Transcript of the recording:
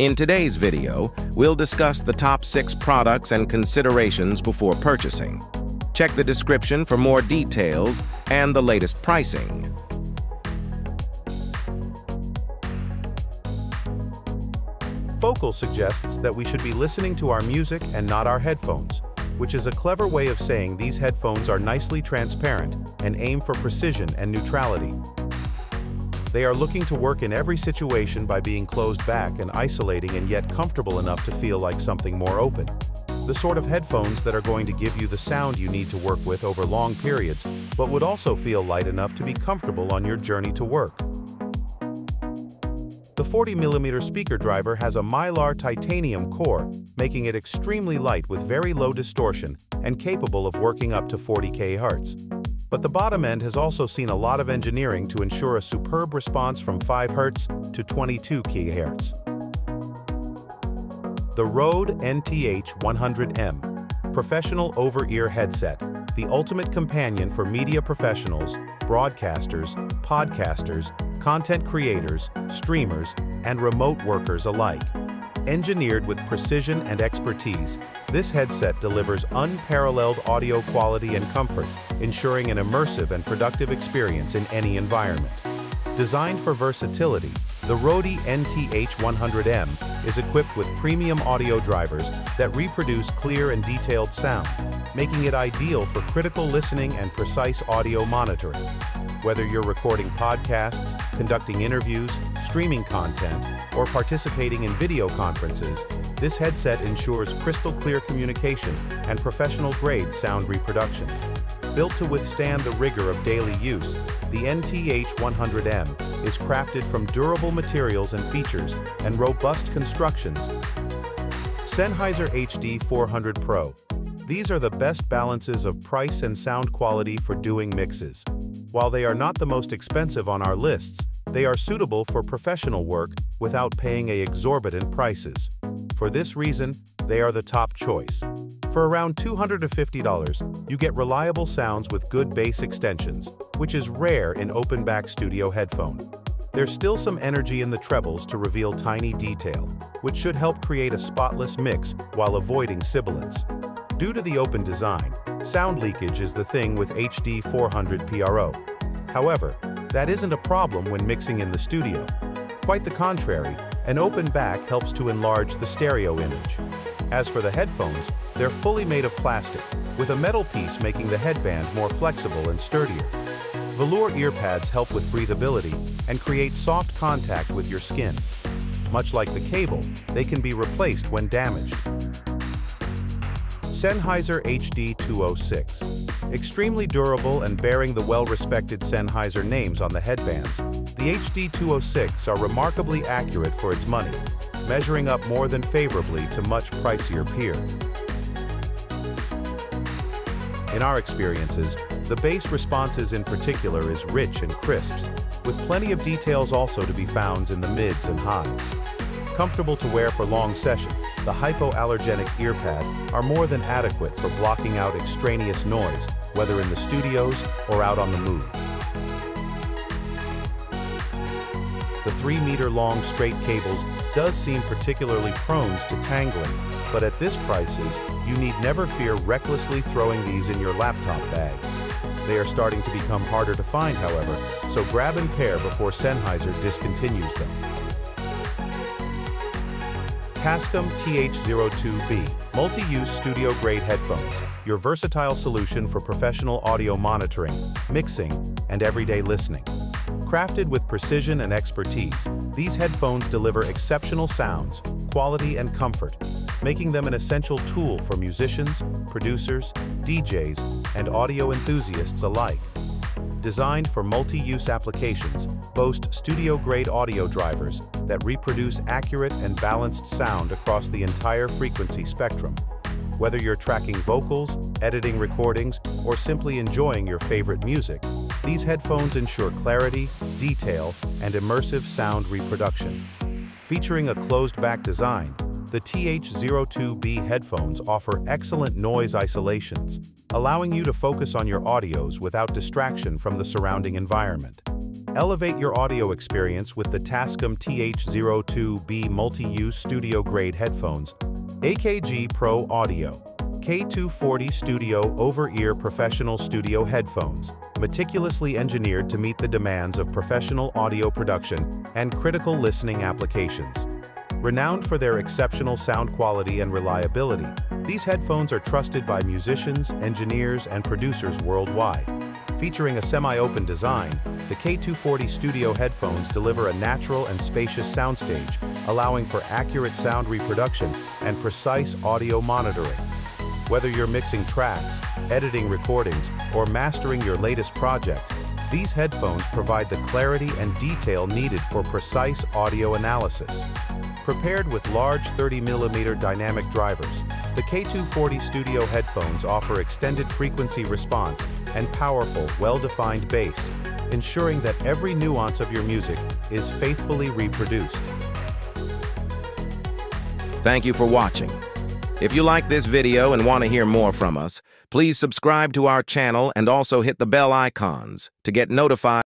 In today's video, we'll discuss the top six products and considerations before purchasing. Check the description for more details and the latest pricing. Focal suggests that we should be listening to our music and not our headphones, which is a clever way of saying these headphones are nicely transparent and aim for precision and neutrality. They are looking to work in every situation by being closed back and isolating and yet comfortable enough to feel like something more open. The sort of headphones that are going to give you the sound you need to work with over long periods, but would also feel light enough to be comfortable on your journey to work. The 40mm speaker driver has a mylar titanium core, making it extremely light with very low distortion and capable of working up to 40 kHz. But the bottom end has also seen a lot of engineering to ensure a superb response from 5 Hz to 22 kHz. The Rode NTH100M Professional Over-Ear Headset, the ultimate companion for media professionals, broadcasters, podcasters, content creators, streamers, and remote workers alike. Engineered with precision and expertise, this headset delivers unparalleled audio quality and comfort, ensuring an immersive and productive experience in any environment. Designed for versatility, the Rode NTH100M is equipped with premium audio drivers that reproduce clear and detailed sound, making it ideal for critical listening and precise audio monitoring. Whether you're recording podcasts, conducting interviews, streaming content, or participating in video conferences, this headset ensures crystal clear communication and professional-grade sound reproduction. Built to withstand the rigor of daily use, the NTH100M is crafted from durable materials and features and robust constructions. Sennheiser HD 400 Pro. These are the best balances of price and sound quality for doing mixes. While they are not the most expensive on our lists, they are suitable for professional work without paying a exorbitant prices. For this reason, they are the top choice. For around $250, you get reliable sounds with good bass extensions, which is rare in open-back studio headphone. There's still some energy in the trebles to reveal tiny detail, which should help create a spotless mix while avoiding sibilance. Due to the open design, Sound leakage is the thing with HD 400 PRO. However, that isn't a problem when mixing in the studio. Quite the contrary, an open back helps to enlarge the stereo image. As for the headphones, they're fully made of plastic, with a metal piece making the headband more flexible and sturdier. Velour ear pads help with breathability and create soft contact with your skin. Much like the cable, they can be replaced when damaged. Sennheiser HD206. Extremely durable and bearing the well-respected Sennheiser names on the headbands, the HD206 are remarkably accurate for its money, measuring up more than favorably to much pricier peer. In our experiences, the bass responses in particular is rich and crisps, with plenty of details also to be found in the mids and highs. Comfortable to wear for long session, the hypoallergenic ear pad are more than adequate for blocking out extraneous noise, whether in the studios or out on the move. The 3-meter-long straight cables does seem particularly prone to tangling, but at this prices, you need never fear recklessly throwing these in your laptop bags. They are starting to become harder to find, however, so grab and pair before Sennheiser discontinues them. Tascam TH02B Multi-Use Studio-Grade Headphones, your versatile solution for professional audio monitoring, mixing, and everyday listening. Crafted with precision and expertise, these headphones deliver exceptional sounds, quality, and comfort, making them an essential tool for musicians, producers, DJs, and audio enthusiasts alike designed for multi-use applications, boast studio-grade audio drivers that reproduce accurate and balanced sound across the entire frequency spectrum. Whether you're tracking vocals, editing recordings, or simply enjoying your favorite music, these headphones ensure clarity, detail, and immersive sound reproduction. Featuring a closed-back design, the TH02B headphones offer excellent noise isolations, allowing you to focus on your audios without distraction from the surrounding environment. Elevate your audio experience with the Tascam TH02B multi-use studio-grade headphones, AKG Pro Audio, K240 Studio over-ear professional studio headphones, meticulously engineered to meet the demands of professional audio production and critical listening applications. Renowned for their exceptional sound quality and reliability, these headphones are trusted by musicians, engineers, and producers worldwide. Featuring a semi-open design, the K240 Studio headphones deliver a natural and spacious soundstage, allowing for accurate sound reproduction and precise audio monitoring. Whether you're mixing tracks, editing recordings, or mastering your latest project, these headphones provide the clarity and detail needed for precise audio analysis. Prepared with large 30mm dynamic drivers, the K240 Studio headphones offer extended frequency response and powerful, well-defined bass, ensuring that every nuance of your music is faithfully reproduced. Thank you for watching. If you like this video and want to hear more from us, please subscribe to our channel and also hit the bell icons to get notified